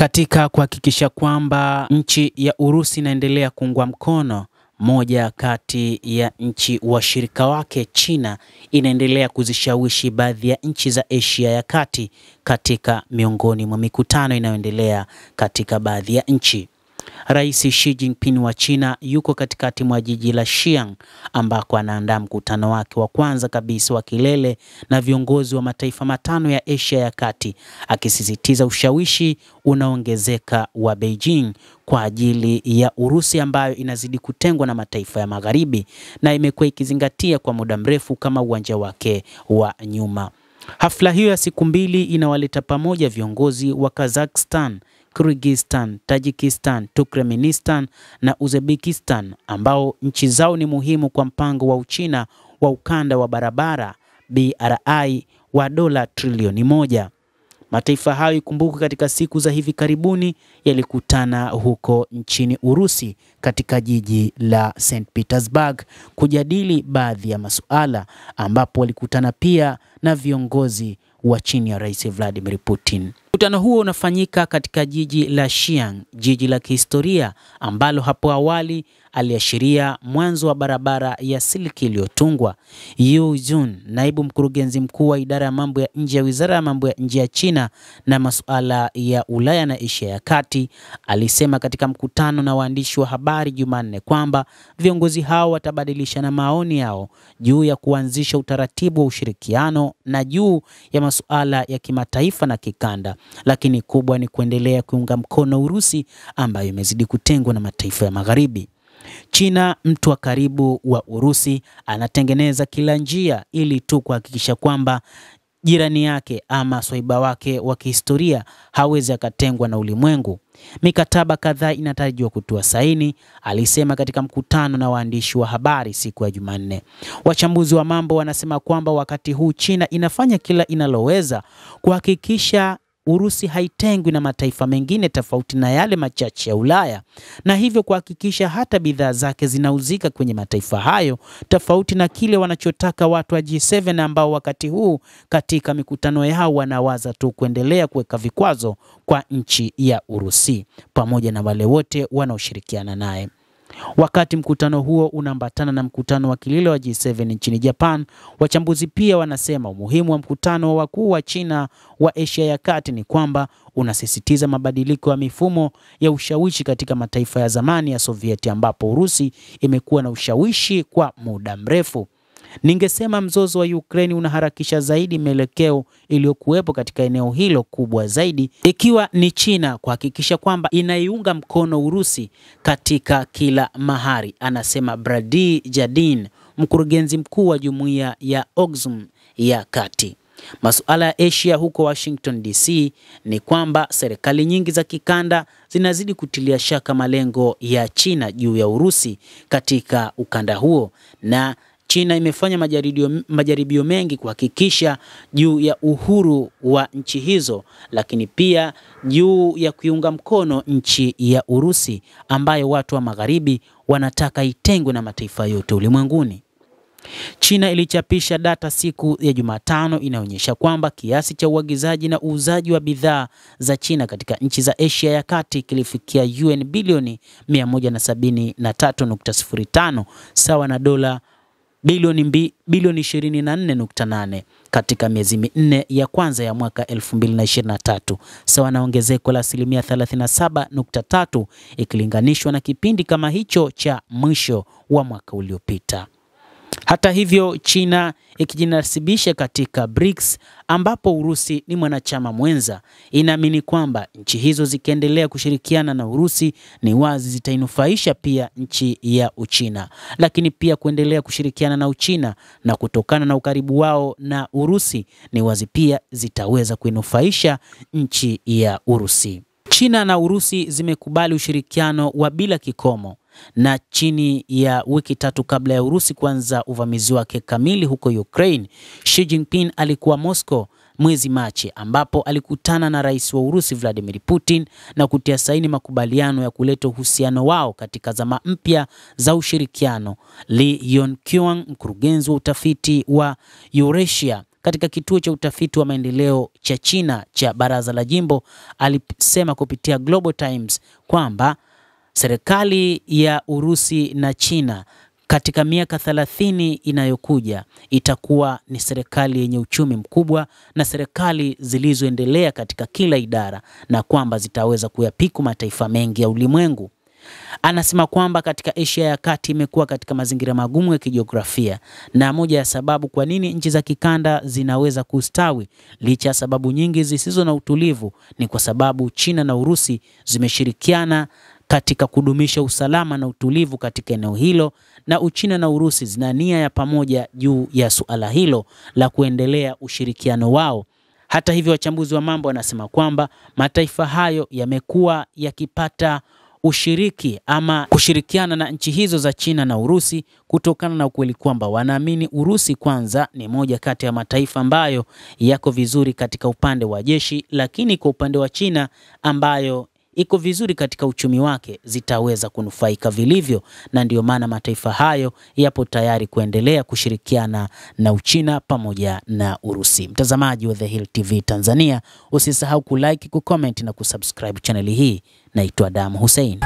Katika kuhakikisha kwamba nchi ya Urusi inaendelea kuungwa mkono, moja kati ya nchi washirika wake China inaendelea kuzishawishi baadhi ya nchi za Asia ya Kati katika miongoni mwa mikutano inayoendelea katika baadhi ya nchi. Rais Xi Jinping wa China yuko katikati mwa jiji la Xi'an ambako anaandaa mkutano wake wa kwanza kabisa wa kilele na viongozi wa mataifa matano ya Asia ya Kati, akisisitiza ushawishi unaongezeka wa Beijing kwa ajili ya Urusi ambayo inazidi kutengwa na mataifa ya Magharibi na imekuwa ikizingatia kwa muda mrefu kama uwanja wake wa nyuma. Hafla hiyo ya siku mbili inawaleta pamoja viongozi wa Kazakhstan, Kyrgyzstan, Tajikistan, Turkmenistan na Uzbekistan ambao nchi zao ni muhimu kwa mpango wa Uchina wa ukanda wa barabara BRI wa dola trilioni moja. Mataifa hayo ikumbuka, katika siku za hivi karibuni yalikutana huko nchini Urusi katika jiji la St Petersburg kujadili baadhi ya masuala, ambapo walikutana pia na viongozi wa chini ya Rais Vladimir Putin. Mkutano huo unafanyika katika jiji la Xi'an, jiji la kihistoria ambalo hapo awali aliashiria mwanzo wa barabara ya silki iliyotungwa. Yu Jun, naibu mkurugenzi mkuu wa idara ya mambo ya nje ya Wizara ya Mambo ya Nje ya China na masuala ya Ulaya na Asia ya Kati, alisema katika mkutano na waandishi wa habari Jumanne kwamba viongozi hao watabadilishana maoni yao juu ya kuanzisha utaratibu wa ushirikiano na juu ya masuala ya kimataifa na kikanda, lakini kubwa ni kuendelea kuunga mkono Urusi ambayo imezidi kutengwa na mataifa ya Magharibi. China, mtu wa karibu wa Urusi, anatengeneza kila njia ili tu kuhakikisha kwamba jirani yake ama swaiba wake wa kihistoria hawezi akatengwa na ulimwengu. Mikataba kadhaa inatarajiwa kutua saini, alisema katika mkutano na waandishi wa habari siku ya Jumanne. Wachambuzi wa mambo wanasema kwamba wakati huu China inafanya kila inaloweza kuhakikisha Urusi haitengwi na mataifa mengine tofauti na yale machache ya Ulaya na hivyo kuhakikisha hata bidhaa zake zinauzika kwenye mataifa hayo, tofauti na kile wanachotaka watu wa G7 ambao wakati huu katika mikutano yao wanawaza tu kuendelea kuweka vikwazo kwa nchi ya Urusi pamoja na wale wote wanaoshirikiana naye. Wakati mkutano huo unaambatana na mkutano wa kilele wa G7 nchini Japan, wachambuzi pia wanasema umuhimu wa mkutano wa wakuu wa China wa Asia ya Kati ni kwamba unasisitiza mabadiliko ya mifumo ya ushawishi katika mataifa ya zamani ya Sovieti ambapo Urusi imekuwa na ushawishi kwa muda mrefu. Ningesema mzozo wa Ukraine unaharakisha zaidi mielekeo iliyokuwepo katika eneo hilo kubwa zaidi, ikiwa ni China kuhakikisha kwamba inaiunga mkono Urusi katika kila mahali, anasema Brady Jadin, mkurugenzi mkuu wa jumuiya ya Oxfam ya Kati. Masuala ya Asia huko Washington DC ni kwamba serikali nyingi za kikanda zinazidi kutilia shaka malengo ya China juu ya Urusi katika ukanda huo na China imefanya majaribio, majaribio mengi kuhakikisha juu ya uhuru wa nchi hizo, lakini pia juu ya kuiunga mkono nchi ya Urusi ambayo watu wa Magharibi wanataka itengwe na mataifa yote ulimwenguni. China ilichapisha data siku ya Jumatano inaonyesha kwamba kiasi cha uagizaji na uuzaji wa bidhaa za China katika nchi za Asia ya Kati kilifikia UN bilioni 173.05 sawa na dola bilioni bilioni 24.8 katika miezi minne ya kwanza ya mwaka 2023 sawa na ongezeko la asilimia 37.3 ikilinganishwa na kipindi kama hicho cha mwisho wa mwaka uliopita. Hata hivyo, China ikijinasibisha katika BRICS ambapo Urusi ni mwanachama mwenza, inaamini kwamba nchi hizo zikiendelea kushirikiana na Urusi ni wazi zitainufaisha pia nchi ya Uchina, lakini pia kuendelea kushirikiana na Uchina na kutokana na ukaribu wao na Urusi ni wazi pia zitaweza kuinufaisha nchi ya Urusi. China na Urusi zimekubali ushirikiano wa bila kikomo na chini ya wiki tatu kabla ya Urusi kuanza uvamizi wake kamili huko Ukraine, Xi Jinping alikuwa Moscow mwezi Machi ambapo alikutana na rais wa Urusi Vladimir Putin na kutia saini makubaliano ya kuleta uhusiano wao katika zama mpya za ushirikiano. Li Yongqiang, mkurugenzi wa utafiti wa Eurasia katika kituo cha utafiti wa maendeleo cha China cha Baraza la Jimbo alisema kupitia Global Times kwamba serikali ya Urusi na China katika miaka thelathini inayokuja itakuwa ni serikali yenye uchumi mkubwa na serikali zilizoendelea katika kila idara na kwamba zitaweza kuyapiku mataifa mengi ya ulimwengu. Anasema kwamba katika Asia ya Kati imekuwa katika mazingira magumu ya kijiografia, na moja ya sababu kwa nini nchi za kikanda zinaweza kustawi licha ya sababu nyingi zisizo na utulivu ni kwa sababu China na Urusi zimeshirikiana katika kudumisha usalama na utulivu katika eneo hilo, na Uchina na Urusi zina nia ya pamoja juu ya suala hilo la kuendelea ushirikiano wao. Hata hivyo, wachambuzi wa mambo wanasema kwamba mataifa hayo yamekuwa yakipata ushiriki ama kushirikiana na nchi hizo za China na Urusi kutokana na ukweli kwamba wanaamini Urusi kwanza ni moja kati ya mataifa ambayo yako vizuri katika upande wa jeshi, lakini kwa upande wa China ambayo iko vizuri katika uchumi wake zitaweza kunufaika vilivyo, na ndiyo maana mataifa hayo yapo tayari kuendelea kushirikiana na Uchina pamoja na Urusi. Mtazamaji wa The Hill TV Tanzania, usisahau kulike, kucomment na kusubscribe chaneli hii. Naitwa Damu Hussein.